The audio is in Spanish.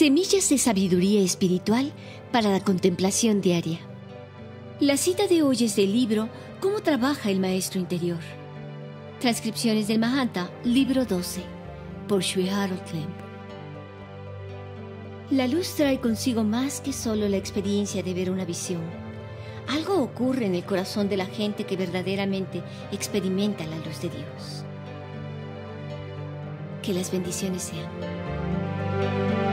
Semillas de sabiduría espiritual para la contemplación diaria. La cita de hoy es del libro Cómo trabaja el maestro interior. Transcripciones del Mahanta, libro 12, por Sri Harold Klemp. La luz trae consigo más que solo la experiencia de ver una visión. Algo ocurre en el corazón de la gente que verdaderamente experimenta la luz de Dios. Que las bendiciones sean.